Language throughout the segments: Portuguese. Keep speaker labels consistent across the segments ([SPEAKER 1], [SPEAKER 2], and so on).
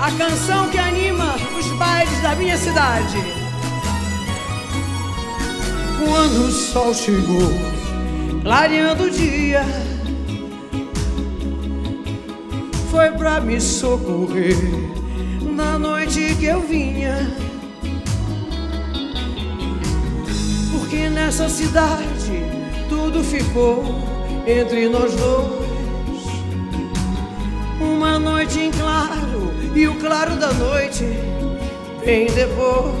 [SPEAKER 1] a canção que anima os bailes da minha cidade. Quando o sol chegou, clareando o dia, foi pra me socorrer na noite que eu vinha. Porque nessa cidade tudo ficou entre nós dois. Noite em claro e o claro da noite vem depois.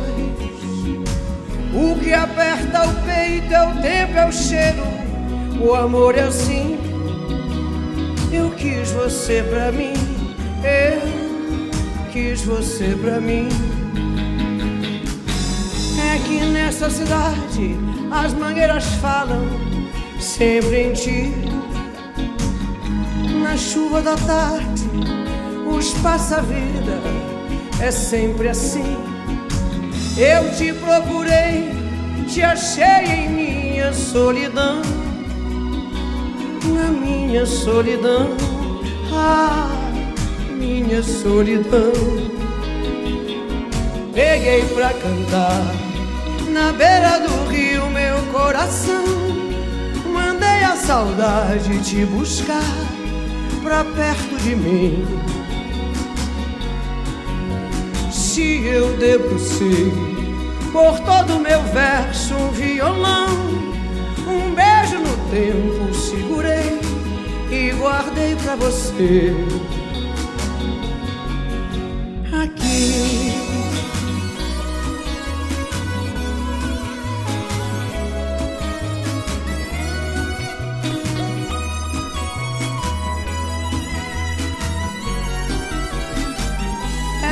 [SPEAKER 1] O que aperta o peito é o tempo, é o cheiro, o amor é assim. Eu quis você pra mim, eu quis você pra mim. É que nessa cidade as mangueiras falam sempre em ti. Na chuva da tarde, os passa-vida, é sempre assim. Eu te procurei, te achei em minha solidão. Na minha solidão, ah, minha solidão. Peguei pra cantar na beira do rio meu coração. Mandei a saudade te buscar pra perto de mim. Se eu debrucei por todo meu verso um violão, um beijo no tempo segurei e guardei pra você.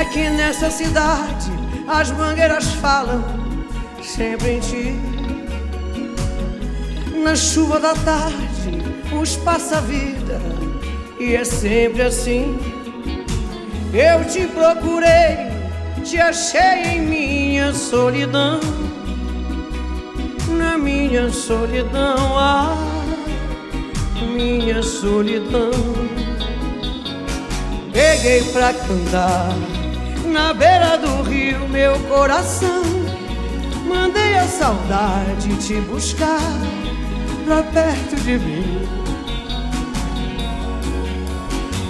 [SPEAKER 1] Que nessa cidade as mangueiras falam sempre em ti. Na chuva da tarde, os passa-vida, e é sempre assim. Eu te procurei, te achei em minha solidão. Na minha solidão, ah, minha solidão. Peguei pra cantar na beira do rio meu coração. Mandei a saudade te buscar pra perto de mim.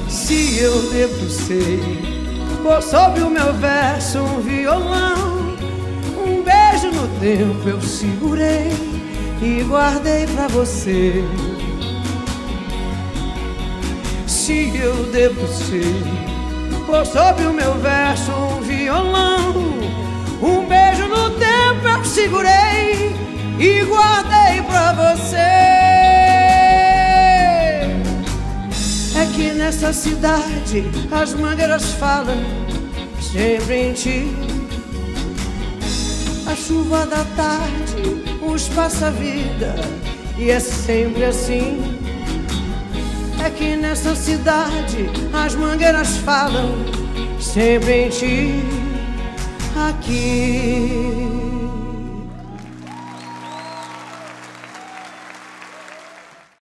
[SPEAKER 1] Se eu debrucei por sobre o meu verso um violão, um beijo no tempo eu segurei e guardei pra você. Se eu debrucei por sobre o meu verso um violão, um beijo no tempo eu segurei e guardei pra você. É que nessa cidade as mangueiras falam sempre em ti. A chuva da tarde, os passa-vida, e é sempre assim. Que nessa cidade as mangueiras falam sempre em ti. Aqui.